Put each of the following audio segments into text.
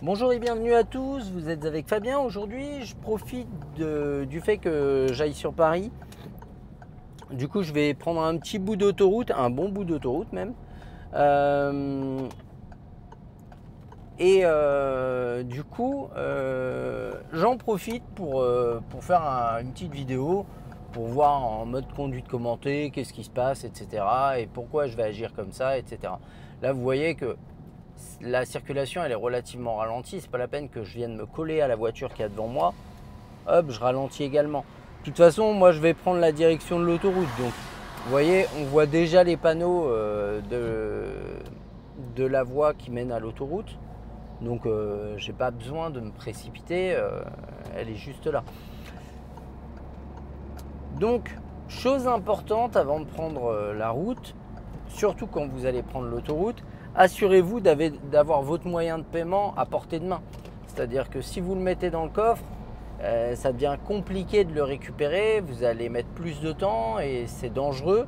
Bonjour et bienvenue à tous, vous êtes avec Fabien. Aujourd'hui, je profite du fait que j'aille sur Paris. Du coup, je vais prendre un petit bout d'autoroute, un bon bout d'autoroute même. Euh, et euh, du coup, euh, j'en profite pour, pour faire une petite vidéo pour voir en mode conduite commentée qu'est-ce qui se passe, etc. Et pourquoi je vais agir comme ça, etc. Là, vous voyez que la circulation est relativement ralentie. C'est pas la peine que je vienne me coller à la voiture qui est devant moi. Hop, je ralentis également. De toute façon, moi je vais prendre la direction de l'autoroute. Donc, vous voyez, on voit déjà les panneaux euh, de, la voie qui mène à l'autoroute. Donc, euh, j'ai pas besoin de me précipiter. Euh, elle est juste là. Donc, chose importante avant de prendre la route, surtout quand vous allez prendre l'autoroute, assurez-vous d'avoir votre moyen de paiement à portée de main. C'est-à-dire que si vous le mettez dans le coffre, euh, ça devient compliqué de le récupérer, vous allez mettre plus de temps et c'est dangereux.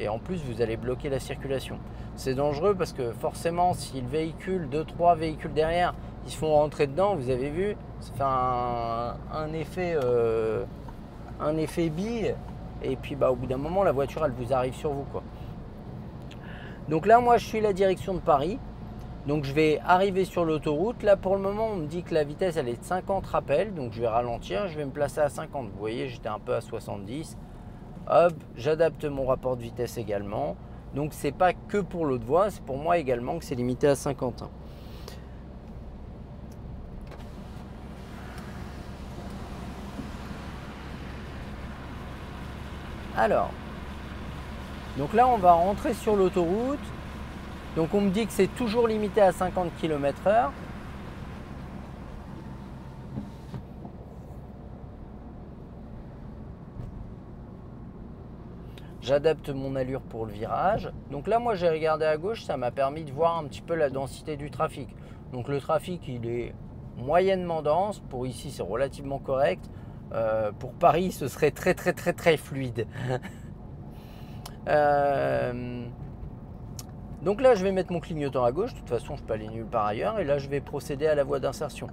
Et en plus, vous allez bloquer la circulation. C'est dangereux parce que forcément, si le véhicule, 2-3 véhicules derrière, ils se font rentrer dedans, vous avez vu, ça fait un, effet, euh, effet bille. Et puis bah, au bout d'un moment, la voiture, elle vous arrive sur vous. Quoi. Donc là, moi, je suis la direction de Paris. Donc je vais arriver sur l'autoroute. Là, pour le moment, on me dit que la vitesse, elle est de 50 rappels. Donc je vais ralentir. Je vais me placer à 50. Vous voyez, j'étais un peu à 70. Hop, j'adapte mon rapport de vitesse également. Donc c'est pas que pour l'autre voie, c'est pour moi également que c'est limité à 50. Alors, donc là, on va rentrer sur l'autoroute. Donc on me dit que c'est toujours limité à 50 km/h. J'adapte mon allure pour le virage. Donc là, moi, j'ai regardé à gauche, ça m'a permis de voir un petit peu la densité du trafic. Donc le trafic, il est moyennement dense. Pour ici, c'est relativement correct. Euh, pour Paris, ce serait très très très très fluide. Euh, donc là, je vais mettre mon clignotant à gauche. De toute façon, je peux aller nulle part ailleurs. Et là, je vais procéder à la voie d'insertion.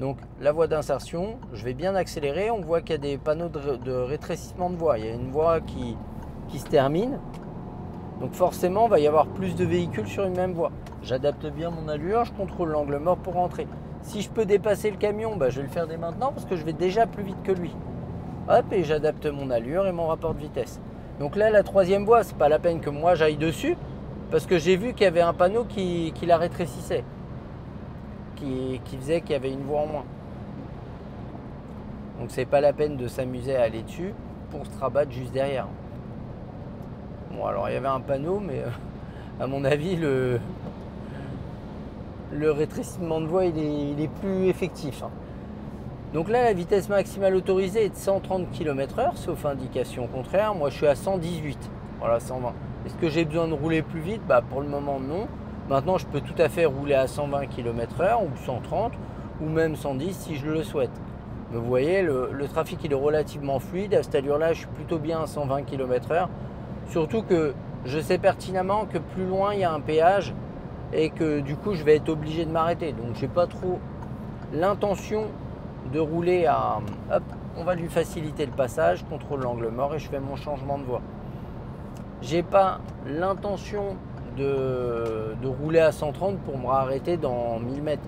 Donc la voie d'insertion, je vais bien accélérer. On voit qu'il y a des panneaux de, rétrécissement de voie. Il y a une voie qui, qui se termine. Donc forcément, il va y avoir plus de véhicules sur une même voie. J'adapte bien mon allure, je contrôle l'angle mort pour rentrer. Si je peux dépasser le camion, bah, je vais le faire dès maintenant parce que je vais déjà plus vite que lui. Hop, et j'adapte mon allure et mon rapport de vitesse. Donc là, la troisième voie, c'est pas la peine que moi j'aille dessus, parce que j'ai vu qu'il y avait un panneau qui, la rétrécissait, qui, faisait qu'il y avait une voie en moins. Donc c'est pas la peine de s'amuser à aller dessus pour se rabattre juste derrière. Bon alors il y avait un panneau, mais euh, à mon avis le, le rétrécissement de voie il est, plus effectif. Hein. Donc là, la vitesse maximale autorisée est de 130 km/h, sauf indication contraire. Moi, je suis à 118. Voilà, 120. Est-ce que j'ai besoin de rouler plus vite? Bah, Pour le moment, non. Maintenant, je peux tout à fait rouler à 120 km/h ou 130 ou même 110 si je le souhaite. Mais vous voyez, le, trafic est relativement fluide. À cette allure-là, je suis plutôt bien à 120 km/h. Surtout que je sais pertinemment que plus loin, il y a un péage et que du coup, je vais être obligé de m'arrêter. Donc, je n'ai pas trop l'intention de rouler à... Hop, on va lui faciliter le passage, contrôle l'angle mort et je fais mon changement de voie. J'ai pas l'intention de, rouler à 130 pour me arrêter dans 1000 mètres.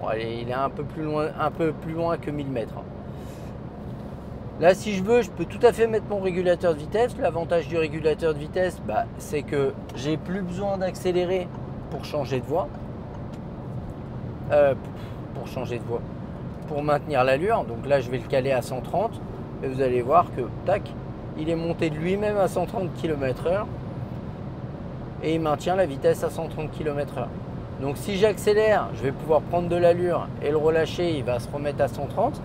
Quoi. il est un peu plus loin, un peu plus loin que 1000 mètres. Hein. Là, si je veux, je peux tout à fait mettre mon régulateur de vitesse. L'avantage du régulateur de vitesse, bah, c'est que j'ai plus besoin d'accélérer pour changer de voie. Euh, pour changer de voie pour maintenir l'allure. Donc là, je vais le caler à 130. Et vous allez voir que, tac, il est monté de lui-même à 130 km/h. Et il maintient la vitesse à 130 km/h. Donc si j'accélère, je vais pouvoir prendre de l'allure et le relâcher, il va se remettre à 130.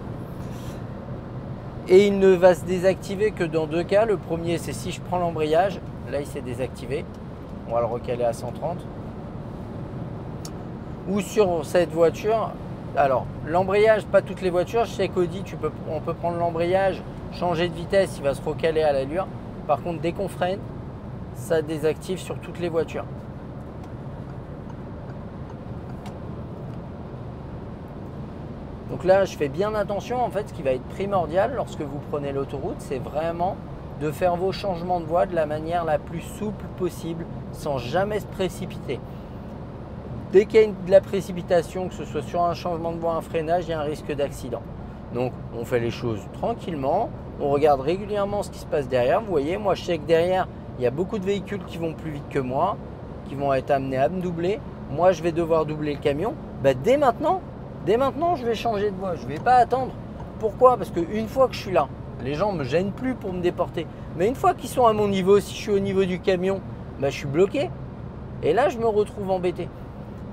Et il ne va se désactiver que dans deux cas. Le premier, c'est si je prends l'embrayage. Là, il s'est désactivé. On va le recaler à 130. Ou sur cette voiture, alors, l'embrayage, pas toutes les voitures. Chez Audi, tu peux, on peut prendre l'embrayage, changer de vitesse, il va se recaler à l'allure. Par contre, dès qu'on freine, ça désactive sur toutes les voitures. Donc là, je fais bien attention. En fait, ce qui va être primordial lorsque vous prenez l'autoroute, c'est vraiment de faire vos changements de voie de la manière la plus souple possible, sans jamais se précipiter. Dès qu'il y a de la précipitation, que ce soit sur un changement de voie, un freinage, il y a un risque d'accident. Donc on fait les choses tranquillement, on regarde régulièrement ce qui se passe derrière. Vous voyez, moi je sais que derrière, il y a beaucoup de véhicules qui vont plus vite que moi, qui vont être amenés à me doubler. Moi je vais devoir doubler le camion. Bah, dès maintenant, dès maintenant, je vais changer de voie. Je ne vais pas attendre. Pourquoi? Parce qu'une fois que je suis là, les gens ne me gênent plus pour me déporter. Mais une fois qu'ils sont à mon niveau, si je suis au niveau du camion, bah, je suis bloqué. Et là, je me retrouve embêté.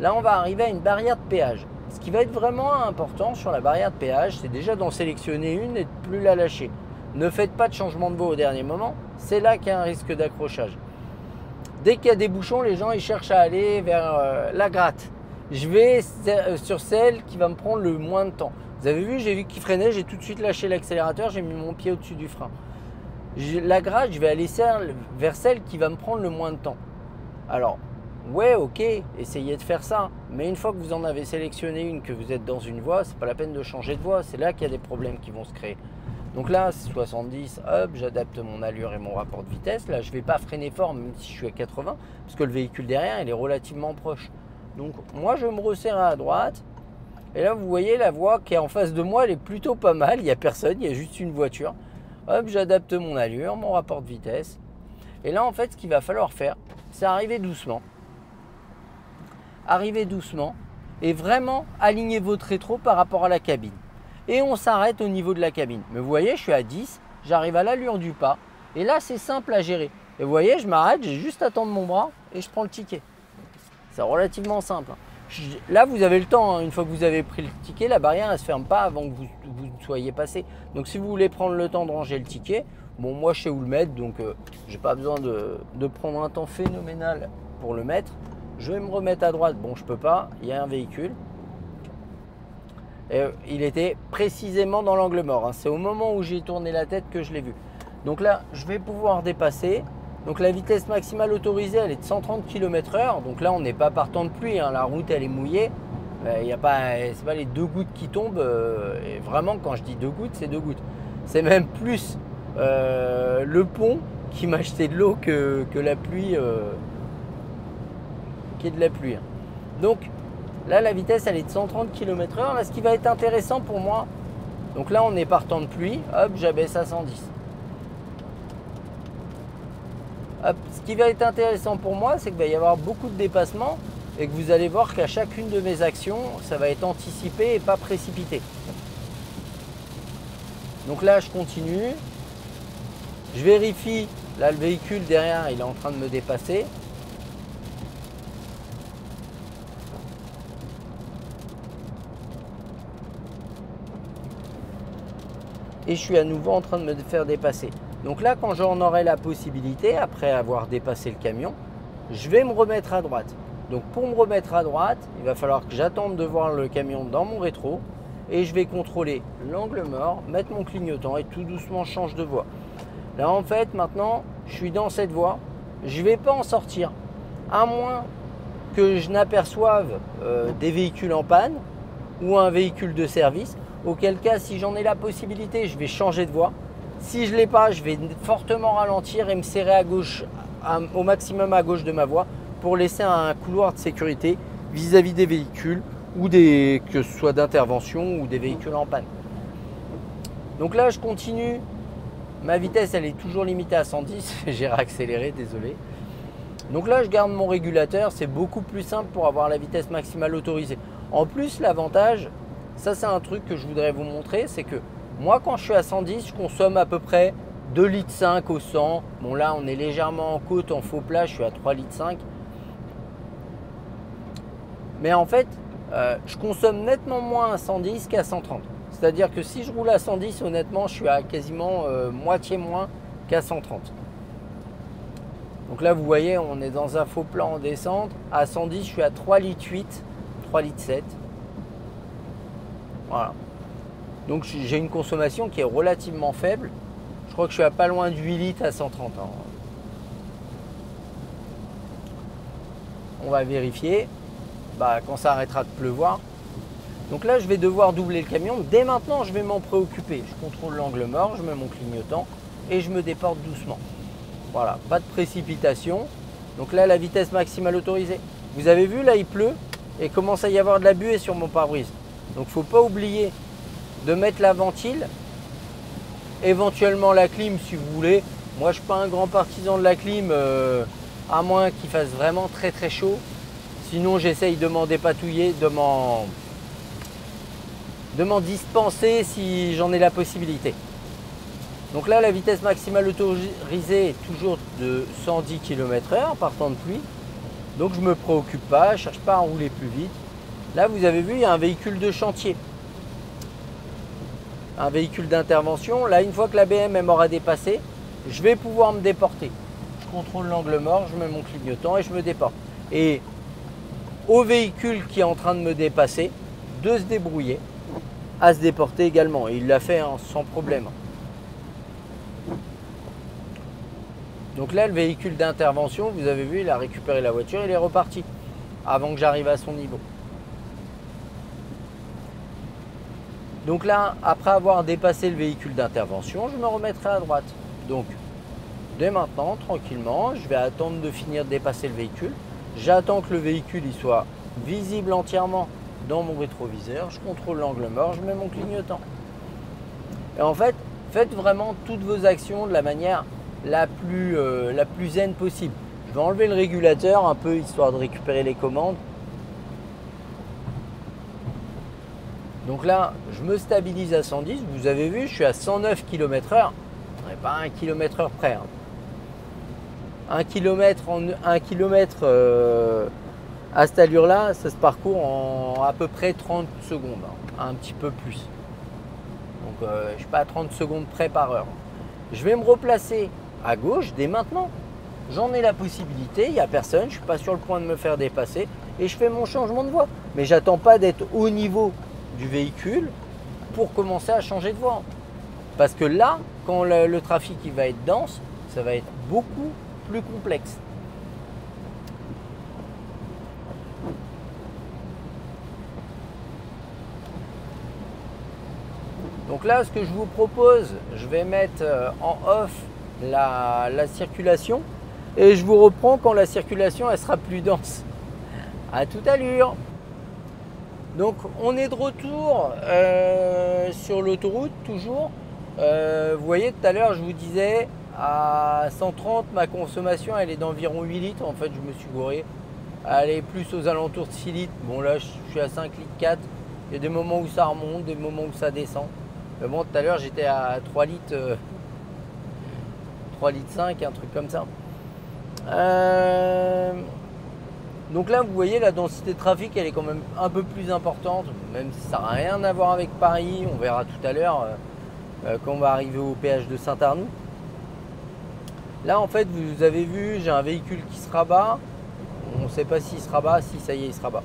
Là, on va arriver à une barrière de péage. Ce qui va être vraiment important sur la barrière de péage, c'est déjà d'en sélectionner une et de plus la lâcher. Ne faites pas de changement de voie au dernier moment, c'est là qu'il y a un risque d'accrochage. Dès qu'il y a des bouchons, les gens ils cherchent à aller vers euh, la gratte. Je vais euh, sur celle qui va me prendre le moins de temps. Vous avez vu, j'ai vu qu'il freinait, j'ai tout de suite lâché l'accélérateur, j'ai mis mon pied au-dessus du frein. La gratte, je vais aller vers celle qui va me prendre le moins de temps. Alors, ouais, ok, essayez de faire ça. Mais une fois que vous en avez sélectionné une, que vous êtes dans une voie, c'est pas la peine de changer de voie. C'est là qu'il y a des problèmes qui vont se créer. Donc là, 70, hop, j'adapte mon allure et mon rapport de vitesse. Là, je ne vais pas freiner fort, même si je suis à 80, parce que le véhicule derrière, il est relativement proche. Donc moi, je me resserre à droite. Et là, vous voyez, la voie qui est en face de moi, elle est plutôt pas mal. Il n'y a personne, il y a juste une voiture. Hop, j'adapte mon allure, mon rapport de vitesse. Et là, en fait, ce qu'il va falloir faire, c'est arriver doucement arrivez doucement et vraiment alignez votre rétro par rapport à la cabine. Et on s'arrête au niveau de la cabine. Mais vous voyez, je suis à 10, j'arrive à l'allure du pas. Et là, c'est simple à gérer. Et vous voyez, je m'arrête, j'ai juste à tendre mon bras et je prends le ticket. C'est relativement simple. Là, vous avez le temps. Hein. Une fois que vous avez pris le ticket, la barrière ne se ferme pas avant que vous, soyez passé. Donc, si vous voulez prendre le temps de ranger le ticket, bon, moi, je sais où le mettre. Donc, euh, je n'ai pas besoin de prendre un temps phénoménal pour le mettre. Je vais me remettre à droite. Bon, je peux pas. Il y a un véhicule. Et il était précisément dans l'angle mort. Hein. C'est au moment où j'ai tourné la tête que je l'ai vu. Donc là, je vais pouvoir dépasser. Donc la vitesse maximale autorisée, elle est de 130 km/h. Donc là, on n'est pas partant de pluie. Hein. La route, elle est mouillée. Euh, il n'y a pas, c'est pas les deux gouttes qui tombent. Euh, et vraiment, quand je dis deux gouttes, c'est deux gouttes. C'est même plus euh, le pont qui m'a acheté de l'eau que, la pluie de la pluie. Donc là, la vitesse, elle est de 130 km/h. Là, ce qui va être intéressant pour moi, donc là, on est partant de pluie. Hop, j'abaisse à 110. Hop, ce qui va être intéressant pour moi, c'est qu'il va y avoir beaucoup de dépassements et que vous allez voir qu'à chacune de mes actions, ça va être anticipé et pas précipité. Donc là, je continue. Je vérifie. Là, le véhicule derrière, il est en train de me dépasser. Et je suis à nouveau en train de me faire dépasser. Donc là, quand j'en aurai la possibilité, après avoir dépassé le camion, je vais me remettre à droite. Donc pour me remettre à droite, il va falloir que j'attende de voir le camion dans mon rétro et je vais contrôler l'angle mort, mettre mon clignotant et tout doucement change de voie. Là en fait maintenant je suis dans cette voie, je ne vais pas en sortir à moins que je n'aperçoive euh, des véhicules en panne ou un véhicule de service Auquel cas, si j'en ai la possibilité, je vais changer de voie. Si je ne l'ai pas, je vais fortement ralentir et me serrer à gauche, au maximum à gauche de ma voie, pour laisser un couloir de sécurité vis-à-vis des véhicules, ou des, que ce soit d'intervention ou des véhicules en panne. Donc là, je continue. Ma vitesse, elle est toujours limitée à 110. J'ai réaccéléré, désolé. Donc là, je garde mon régulateur. C'est beaucoup plus simple pour avoir la vitesse maximale autorisée. En plus, l'avantage, ça, c'est un truc que je voudrais vous montrer, c'est que moi, quand je suis à 110, je consomme à peu près 2 litres 5 au 100. Bon, là, on est légèrement en côte, en faux plat, je suis à 3 litres 5. Mais en fait, euh, je consomme nettement moins à 110 qu'à 130. C'est-à-dire que si je roule à 110, honnêtement, je suis à quasiment euh, moitié moins qu'à 130. Donc là, vous voyez, on est dans un faux plat en descente. À 110, je suis à 3 litres 8, 3 litres 7. Voilà. Donc j'ai une consommation qui est relativement faible. Je crois que je suis à pas loin de 8 litres à 130 ans. On va vérifier bah, quand ça arrêtera de pleuvoir. Donc là, je vais devoir doubler le camion. Dès maintenant, je vais m'en préoccuper. Je contrôle l'angle mort, je mets mon clignotant et je me déporte doucement. Voilà, pas de précipitation. Donc là, la vitesse maximale autorisée. Vous avez vu, là, il pleut et commence à y avoir de la buée sur mon pare-brise. Donc, faut pas oublier de mettre la ventile, éventuellement la clim si vous voulez. Moi, je ne suis pas un grand partisan de la clim, euh, à moins qu'il fasse vraiment très très chaud. Sinon, j'essaye de m'en dépatouiller, de m'en de m'en dispenser si j'en ai la possibilité. Donc là, la vitesse maximale autorisée est toujours de 110 km/h par temps de pluie. Donc je ne me préoccupe pas, je ne cherche pas à rouler plus vite. Là, vous avez vu, il y a un véhicule de chantier. Un véhicule d'intervention. Là, une fois que la BM m'aura dépassé, je vais pouvoir me déporter. Je contrôle l'angle mort, je mets mon clignotant et je me déporte. Et au véhicule qui est en train de me dépasser, de se débrouiller à se déporter également. Et il l'a fait hein, sans problème. Donc là, le véhicule d'intervention, vous avez vu, il a récupéré la voiture, il est reparti avant que j'arrive à son niveau. Donc là, après avoir dépassé le véhicule d'intervention, je me remettrai à droite. Donc, dès maintenant, tranquillement, je vais attendre de finir de dépasser le véhicule. J'attends que le véhicule il soit visible entièrement dans mon rétroviseur. Je contrôle l'angle mort, je mets mon clignotant. Et en fait, faites vraiment toutes vos actions de la manière la plus, euh, la plus zen possible. Je vais enlever le régulateur un peu histoire de récupérer les commandes. Donc là, je me stabilise à 110. Vous avez vu, je suis à 109 km/h. Pas un km/h près. 1 hein. km, en, 1 km à cette allure-là, ça se parcourt en à peu près 30 secondes, hein. un petit peu plus. Donc euh, je ne suis pas à 30 secondes près par heure. Je vais me replacer à gauche dès maintenant. J'en ai la possibilité, il n'y a personne, je ne suis pas sur le point de me faire dépasser et je fais mon changement de voie. Mais j'attends pas d'être au niveau du véhicule pour commencer à changer de voie. Parce que là, quand le, trafic il va être dense, ça va être beaucoup plus complexe. Donc là, ce que je vous propose, je vais mettre euh, en off la, circulation et je vous reprends quand la circulation elle sera plus dense. À toute allure. Donc on est de retour euh, sur l'autoroute toujours. Euh, vous voyez tout à l'heure je vous disais à 130 ma consommation elle est d'environ 8 litres. En fait je me suis gouré. Elle est plus aux alentours de 6 litres. Bon là je suis à 5 litres 4. Il y a des moments où ça remonte, des moments où ça descend. Mais bon tout à l'heure j'étais à 3 litres. 3 litres 5, un truc comme ça. Euh, donc là, vous voyez, la densité de trafic, elle est quand même un peu plus importante, même si ça n'a rien à voir avec Paris. On verra tout à l'heure euh, euh, quand on va arriver au péage de Saint-Arnoux. Là, en fait, vous avez vu, j'ai un véhicule qui se rabat. On ne sait pas s'il se rabat, si ça y est, il se rabat.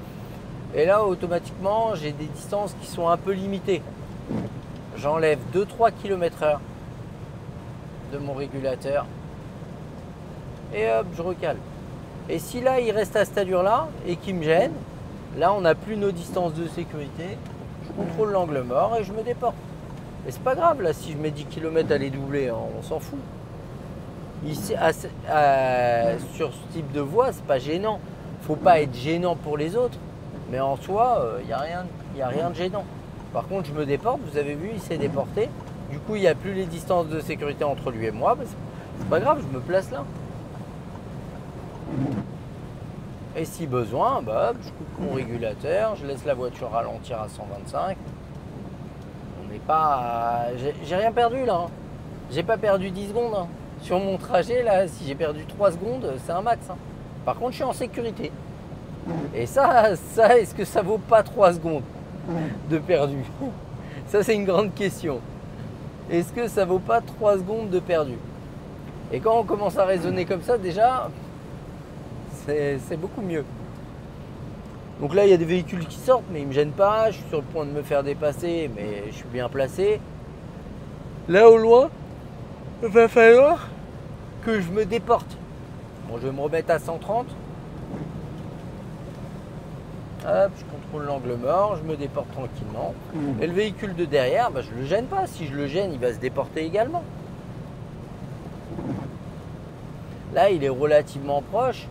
Et là, automatiquement, j'ai des distances qui sont un peu limitées. J'enlève 2-3 km/h de mon régulateur. Et hop, je recale. Et si là, il reste à cette allure-là et qu'il me gêne, là, on n'a plus nos distances de sécurité. Je contrôle l'angle mort et je me déporte. Et c'est pas grave, là, si je mets 10 km à les doubler, on s'en fout. Ici, sur ce type de voie, c'est pas gênant. Faut pas être gênant pour les autres, mais en soi, il euh, n'y a, rien, a rien de gênant. Par contre, je me déporte, vous avez vu, il s'est déporté. Du coup, il n'y a plus les distances de sécurité entre lui et moi. c'est pas grave, je me place là. Et si besoin, bah, je coupe mon régulateur, je laisse la voiture ralentir à 125. On n'est pas. J'ai rien perdu là. Hein. J'ai pas perdu 10 secondes. Hein. Sur mon trajet, là, si j'ai perdu 3 secondes, c'est un max. Hein. Par contre, je suis en sécurité. Et ça, ça est-ce que ça vaut pas 3 secondes de perdu? Ça, c'est une grande question est-ce que ça vaut pas 3 secondes de perdu? Et quand on commence à raisonner comme ça, déjà, c'est beaucoup mieux. Donc là, il y a des véhicules qui sortent, mais ils ne me gênent pas. Je suis sur le point de me faire dépasser, mais je suis bien placé. Là, au loin, il va falloir que je me déporte. Bon, je vais me remettre à 130. hop, je contrôle l'angle mort, je me déporte tranquillement. Mmh. Et le véhicule de derrière, bah, je ne le gêne pas. Si je le gêne, il va se déporter également. Là, il est relativement proche.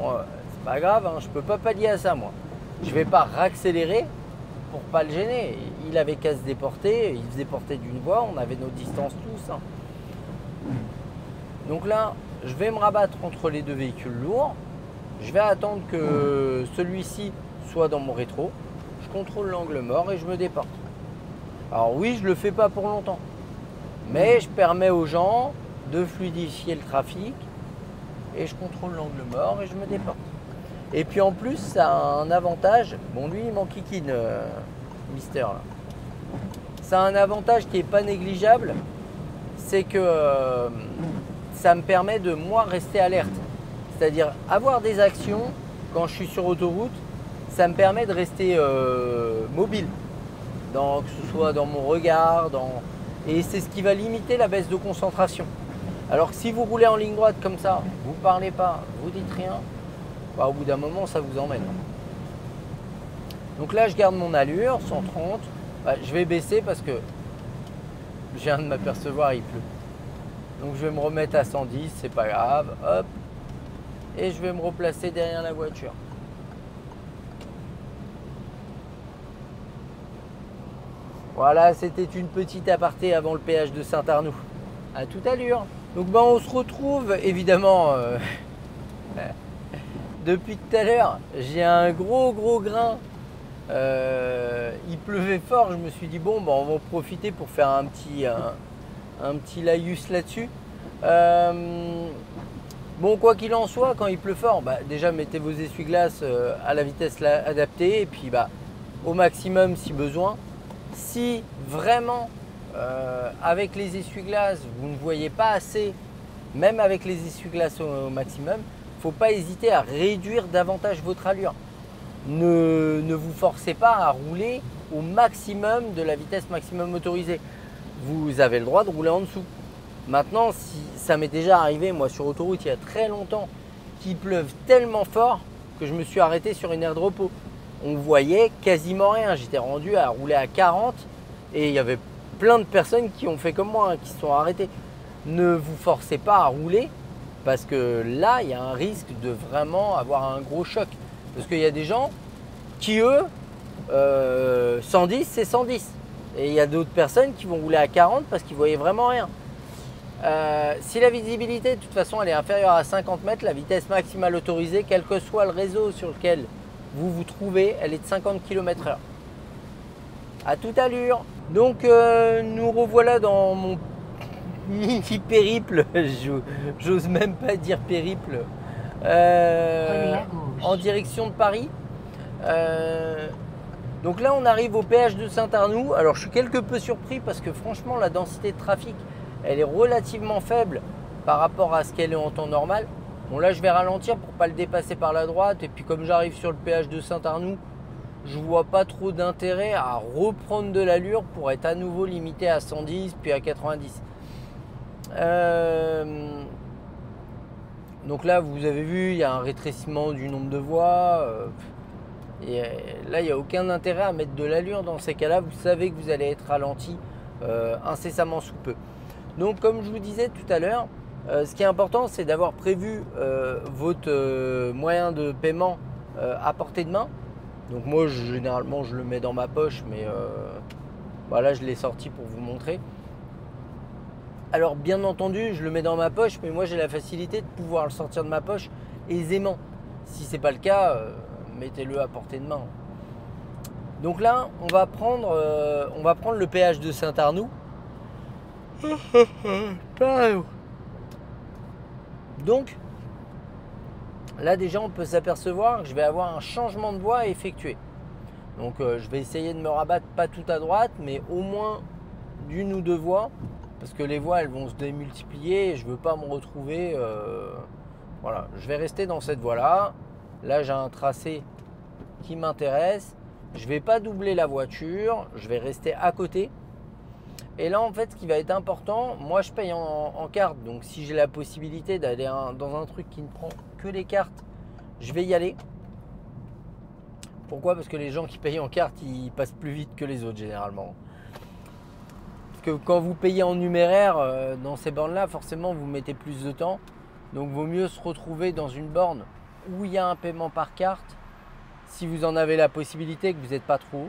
Euh, c'est pas grave, hein, je peux pas pallier à ça, moi. Je vais pas raccélérer pour pas le gêner. Il avait qu'à se déporter, il se déportait d'une voie, on avait nos distances tous. hein. Donc là, je vais me rabattre entre les deux véhicules lourds. Je vais attendre que celui-ci soit dans mon rétro. Je contrôle l'angle mort et je me déporte. Alors oui, je le fais pas pour longtemps. Mais je permets aux gens de fluidifier le trafic et je contrôle l'angle mort et je me déporte. Et puis en plus, ça a un avantage. Bon, lui, il m'enquiquine, euh, Mister. là. Ça a un avantage qui n'est pas négligeable. C'est que euh, ça me permet de moi rester alerte. C'est-à-dire avoir des actions quand je suis sur autoroute, ça me permet de rester euh, mobile. Dans, que ce soit dans mon regard, dans... et c'est ce qui va limiter la baisse de concentration. Alors que si vous roulez en ligne droite comme ça, vous ne parlez pas, vous dites rien, bah, au bout d'un moment, ça vous emmène. Donc là, je garde mon allure, 130. Bah, je vais baisser parce que je viens de m'apercevoir, il pleut. Donc je vais me remettre à 110, c'est pas grave. Hop. Et je vais me replacer derrière la voiture. Voilà, c'était une petite aparté avant le péage de Saint-Arnoux. À toute allure. Donc ben, on se retrouve évidemment euh, depuis tout à l'heure. J'ai un gros gros grain. Euh, il pleuvait fort. Je me suis dit bon, ben, on va en profiter pour faire un petit un, petit laïus là-dessus. Euh, bon, quoi qu'il en soit, quand il pleut fort, bah, déjà mettez vos essuie-glaces à la vitesse adaptée et puis bah, au maximum si besoin. Si vraiment euh, avec les essuie-glaces vous ne voyez pas assez, même avec les essuie-glaces au, au maximum, il ne faut pas hésiter à réduire davantage votre allure. Ne, ne vous forcez pas à rouler au maximum de la vitesse maximum autorisée. Vous avez le droit de rouler en dessous. Maintenant, si ça m'est déjà arrivé, moi sur autoroute il y a très longtemps, qu'il pleuve tellement fort que je me suis arrêté sur une aire de repos. On voyait quasiment rien. J'étais rendu à rouler à 40 et il y avait plein de personnes qui ont fait comme moi, qui se sont arrêtées. Ne vous forcez pas à rouler parce que là, il y a un risque de vraiment avoir un gros choc. Parce qu'il y a des gens qui, eux, euh, 110, c'est 110. Et il y a d'autres personnes qui vont rouler à 40 parce qu'ils voyaient vraiment rien. Euh, si la visibilité, de toute façon, elle est inférieure à 50 mètres, la vitesse maximale autorisée, quel que soit le réseau sur lequel vous vous trouvez, elle est de 50 km/h. À toute allure. Donc, euh, nous revoilà dans mon mini périple. J'ose même pas dire périple. Euh, en direction de Paris. Euh, donc là, on arrive au péage de Saint-Arnoux. Alors, je suis quelque peu surpris parce que franchement, la densité de trafic, elle est relativement faible par rapport à ce qu'elle est en temps normal. Bon, là, je vais ralentir pour pas le dépasser par la droite. Et puis, comme j'arrive sur le péage de Saint-Arnoux, je vois pas trop d'intérêt à reprendre de l'allure pour être à nouveau limité à 110 puis à 90. Euh, donc là, vous avez vu, il y a un rétrécissement du nombre de voies. euh, et euh, là, il n'y a aucun intérêt à mettre de l'allure dans ces cas-là. Vous savez que vous allez être ralenti incessamment sous peu. Donc, comme je vous disais tout à l'heure, ce qui est important, c'est d'avoir prévu votre moyen de paiement à portée de main. Donc moi, je- généralement, je le mets dans ma poche, mais euh, voilà, je l'ai sorti pour vous montrer. Alors bien entendu, je le mets dans ma poche, mais moi j'ai la facilité de pouvoir le sortir de ma poche aisément. Si c'est pas le cas, euh, mettez-le à portée de main. Donc là, on va prendre, euh, on va prendre le péage de Saint-Arnoux. Donc, là déjà, on peut s'apercevoir que je vais avoir un changement de voie à effectuer. Donc, euh, je vais essayer de me rabattre pas tout à droite, mais au moins d'une ou deux voies parce que les voies elles vont se démultiplier et je veux pas me retrouver euh, voilà. Je vais rester dans cette voie là j'ai un tracé qui m'intéresse. Je vais pas doubler la voiture je vais rester à côté. Et là en fait ce qui va être important moi je paye en, en carte. Donc si j'ai la possibilité d'aller dans un truc qui ne prend les cartes je vais y aller Pourquoi? Parce que les gens qui payent en carte, ils passent plus vite que les autres généralement. Parce que quand vous payez en numéraire, euh, dans ces bornes-là, forcément, vous mettez plus de temps. Donc, vaut mieux se retrouver dans une borne où il y a un paiement par carte, si vous en avez la possibilité, que vous n'êtes pas trop.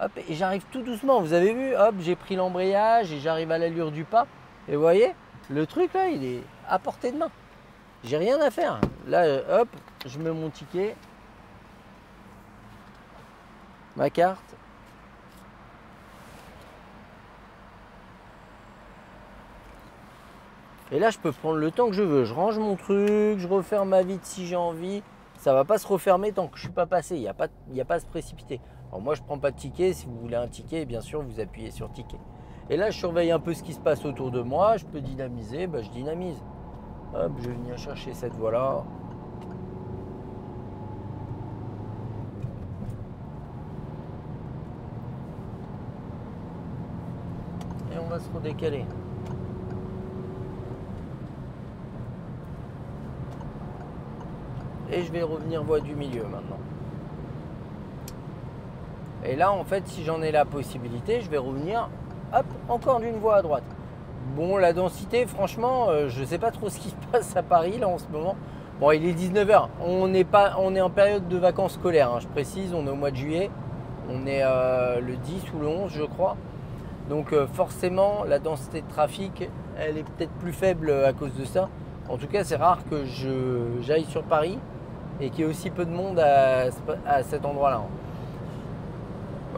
Hop, et j'arrive tout doucement. Vous avez vu, hop, j'ai pris l'embrayage et j'arrive à l'allure du pas. Et voyez, le truc là, il est à portée de main. J'ai rien à faire. Là, hop, je mets mon ticket, ma carte. Et là, je peux prendre le temps que je veux. Je range mon truc, je referme ma vite si j'ai envie. Ça va pas se refermer tant que je suis pas passé. Il n'y a, pas, a pas à se précipiter. Alors moi, je prends pas de ticket. Si vous voulez un ticket, bien sûr, vous appuyez sur ticket. Et là, je surveille un peu ce qui se passe autour de moi. Je peux dynamiser, bah, je dynamise. Hop, je vais venir chercher cette voie-là. Et on va se redécaler. et je vais revenir voie du milieu maintenant. Et là, en fait, si j'en ai la possibilité, je vais revenir, hop, encore d'une voie à droite. Bon, la densité, franchement, euh, je ne sais pas trop ce qui se passe à Paris là en ce moment. Bon, il est 19h. On n'est pas, on est en période de vacances scolaires. Hein, je précise, on est au mois de juillet. On est euh, le 10 ou le 11, je crois. Donc euh, forcément, la densité de trafic, elle est peut-être plus faible à cause de ça. En tout cas, c'est rare que j'aille sur Paris et qu'il y ait aussi peu de monde à, cet endroit-là.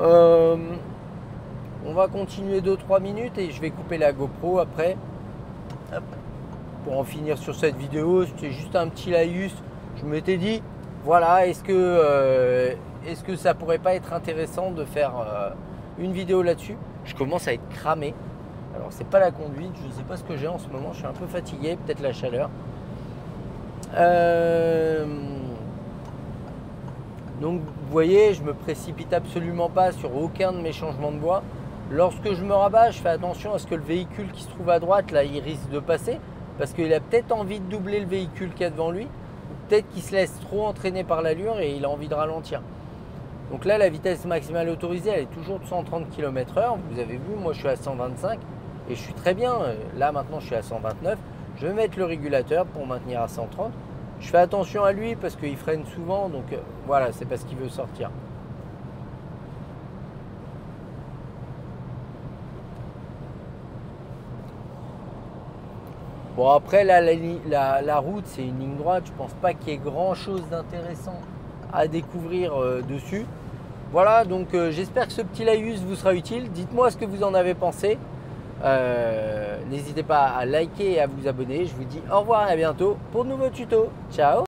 Euh, on va continuer 2-3 minutes et je vais couper la GoPro après. Pour en finir sur cette vidéo, c'était juste un petit laïus. Je m'étais dit, voilà, est-ce que, euh, ça pourrait pas être intéressant de faire euh, une vidéo là-dessus? Je commence à être cramé. Alors c'est pas la conduite, je ne sais pas ce que j'ai en ce moment, je suis un peu fatigué, peut-être la chaleur. Euh, donc vous voyez, je me précipite absolument pas sur aucun de mes changements de voie. Lorsque je me rabats, je fais attention à ce que le véhicule qui se trouve à droite, là, il risque de passer, parce qu'il a peut-être envie de doubler le véhicule qui est devant lui, peut-être qu'il se laisse trop entraîner par l'allure et il a envie de ralentir. Donc là, la vitesse maximale autorisée, elle est toujours de 130 km/h. Vous avez vu, moi je suis à 125 et je suis très bien. Là maintenant, je suis à 129. Je vais mettre le régulateur pour maintenir à 130. Je fais attention à lui parce qu'il freine souvent, donc euh, voilà, c'est parce qu'il veut sortir. Bon après la, la, route c'est une ligne droite, je pense pas qu'il y ait grand chose d'intéressant à découvrir euh, dessus. Voilà donc euh, j'espère que ce petit laïus vous sera utile. Dites-moi ce que vous en avez pensé. Euh, n'hésitez pas à liker et à vous abonner. Je vous dis au revoir et à bientôt pour de nouveaux tutos. Ciao